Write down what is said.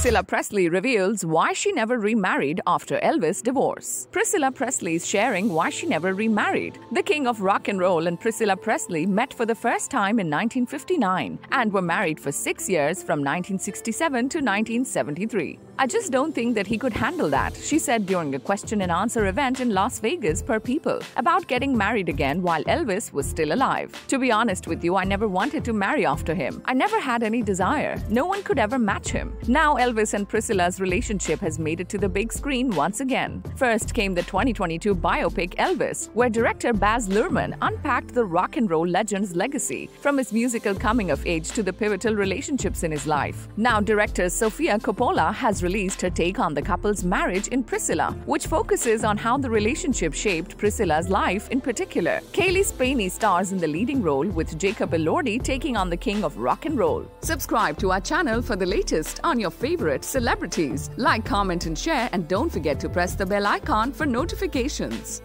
Priscilla Presley reveals why she never remarried after Elvis' divorce. Priscilla Presley is sharing why she never remarried. The king of rock and roll and Priscilla Presley met for the first time in 1959 and were married for six years from 1967 to 1973. I just don't think that he could handle that, she said during a question and answer event in Las Vegas per People about getting married again while Elvis was still alive. To be honest with you, I never wanted to marry after him. I never had any desire. No one could ever match him. Now Elvis and Priscilla's relationship has made it to the big screen once again. First came the 2022 biopic Elvis, where director Baz Luhrmann unpacked the rock and roll legend's legacy, from his musical coming of age to the pivotal relationships in his life. Now director Sofia Coppola has released her take on the couple's marriage in Priscilla, which focuses on how the relationship shaped Priscilla's life in particular. Cailee Spaeny stars in the leading role with Jacob Elordi taking on the king of rock and roll. Subscribe to our channel for the latest on your favorite celebrities. Like, comment and share and don't forget to press the bell icon for notifications.